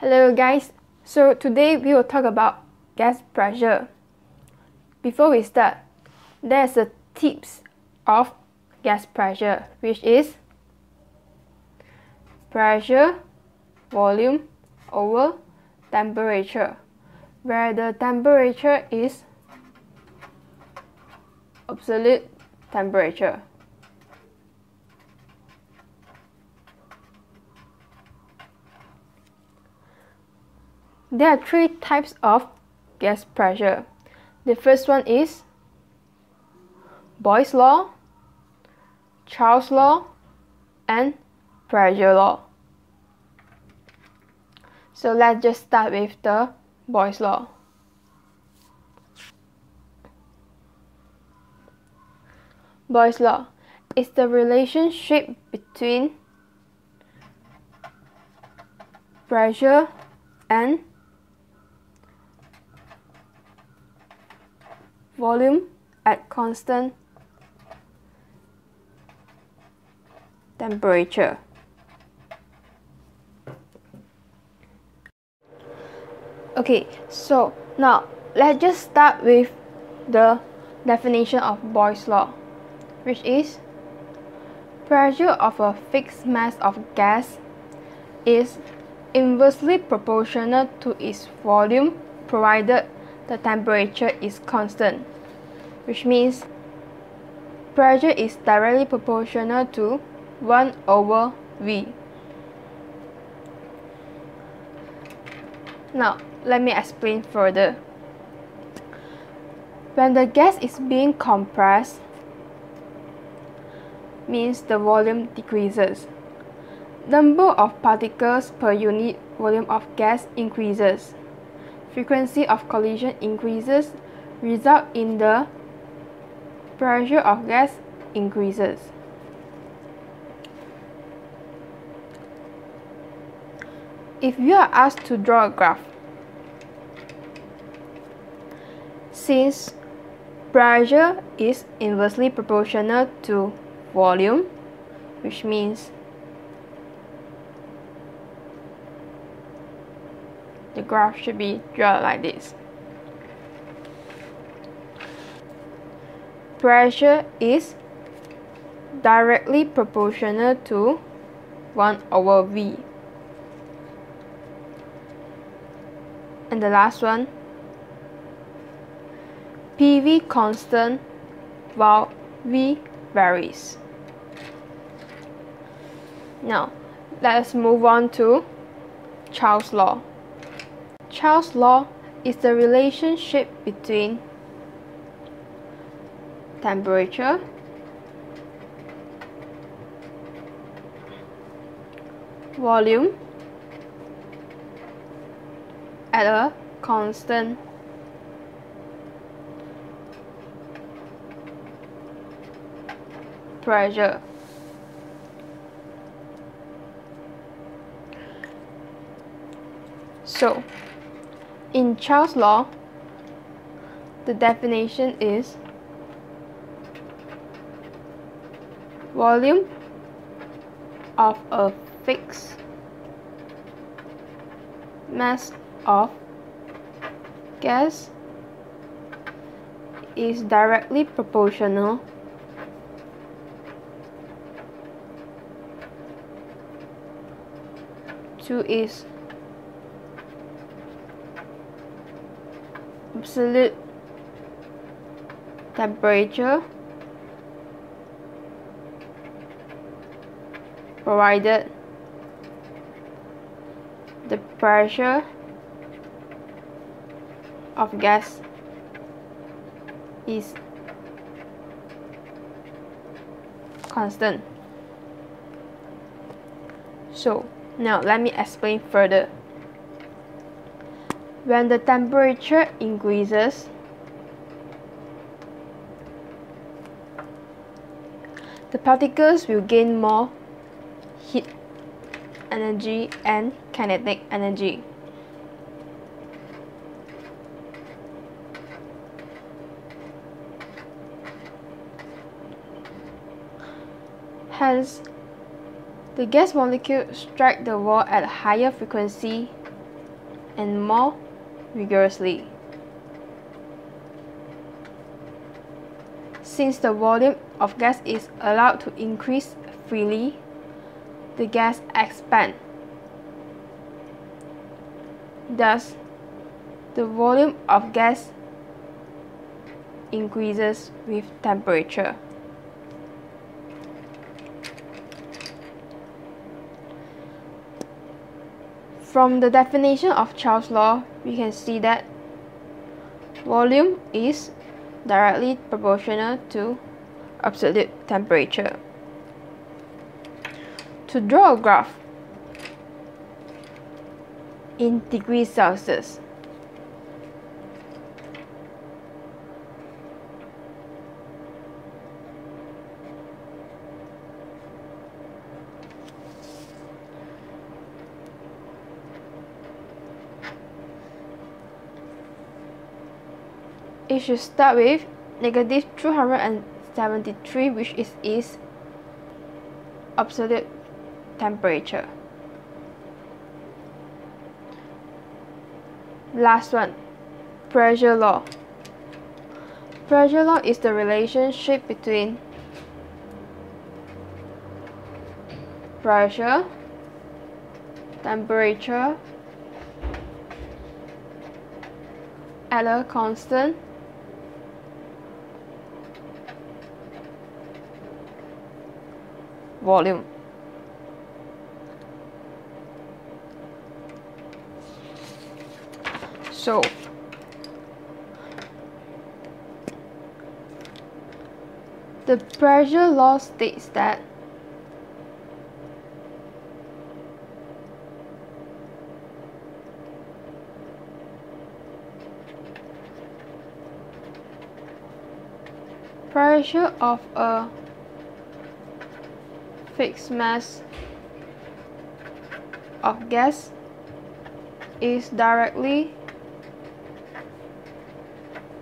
Hello guys, so today we will talk about gas pressure. Before we start, there's a tips of gas pressure which is pressure, volume over temperature where the temperature is absolute temperature. There are three types of gas pressure. The first one is Boyle's law, Charles law, and pressure law. So let's just start with the Boyle's law. Boyle's law is the relationship between pressure and volume at constant temperature. Okay, so now let's just start with the definition of Boyle's law, which is pressure of a fixed mass of gas is inversely proportional to its volume provided the temperature is constant, which means pressure is directly proportional to 1 over V. Now, let me explain further. When the gas is being compressed, means the volume decreases. Number of particles per unit volume of gas increases frequency of collision increases result in the pressure of gas increases. If you are asked to draw a graph, since pressure is inversely proportional to volume, which means graph should be drawn like this. Pressure is directly proportional to 1 over V. And the last one, PV constant while V varies. Now, let's move on to Charles' law. Charles' law is the relationship between temperature, volume at a constant pressure. So, in Charles' law, the definition is volume of a fixed mass of gas is directly proportional to its absolute temperature provided the pressure of gas is constant. So now let me explain further. When the temperature increases, the particles will gain more heat energy and kinetic energy. Hence, the gas molecule strike the wall at higher frequency and more vigorously. Since the volume of gas is allowed to increase freely, the gas expands. Thus, the volume of gas increases with temperature. From the definition of Charles' law, we can see that volume is directly proportional to absolute temperature. To draw a graph in degrees Celsius, it should start with negative 273 which is, its absolute temperature. Last one, pressure law. Pressure law is the relationship between pressure, temperature, at a constant volume. So, the pressure law states that pressure of a fixed mass of gas is directly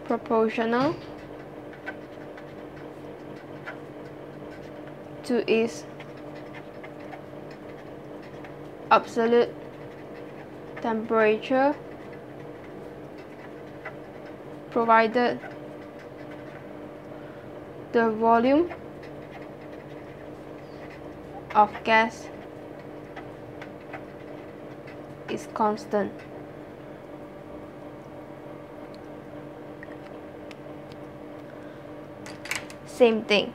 proportional to its absolute temperature provided the volume of gas is constant. Same thing.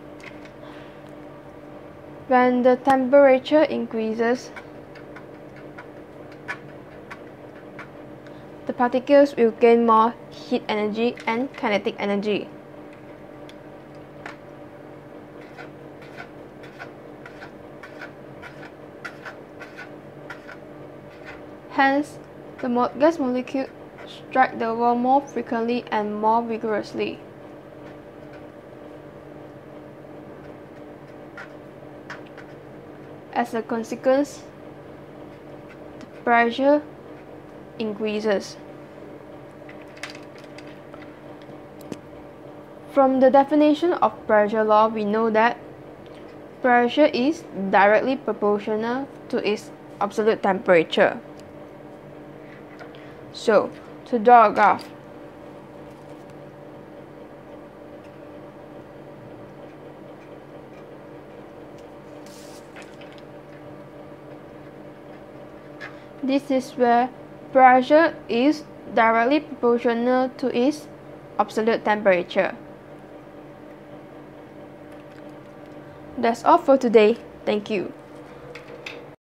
When the temperature increases, the particles will gain more heat energy and kinetic energy. Hence, the gas molecule strike the wall more frequently and more vigorously. As a consequence, the pressure increases. From the definition of pressure law, we know that pressure is directly proportional to its absolute temperature. So, to draw off. This is where pressure is directly proportional to its absolute temperature. That's all for today. Thank you.